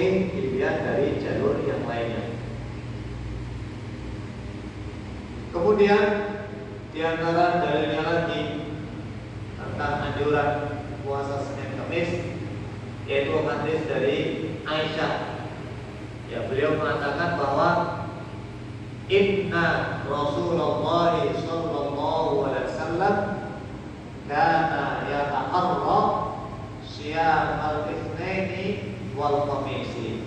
Oke, dilihat dari jalur yang lainnya. Kemudian di antara dalilnya lagi tentang anjuran puasa Senin Kamis yaitu hadis dari Aisyah. Ya, beliau mengatakan bahwa Inna Rasulullah sallallahu alaihi wasallam o aluno compreender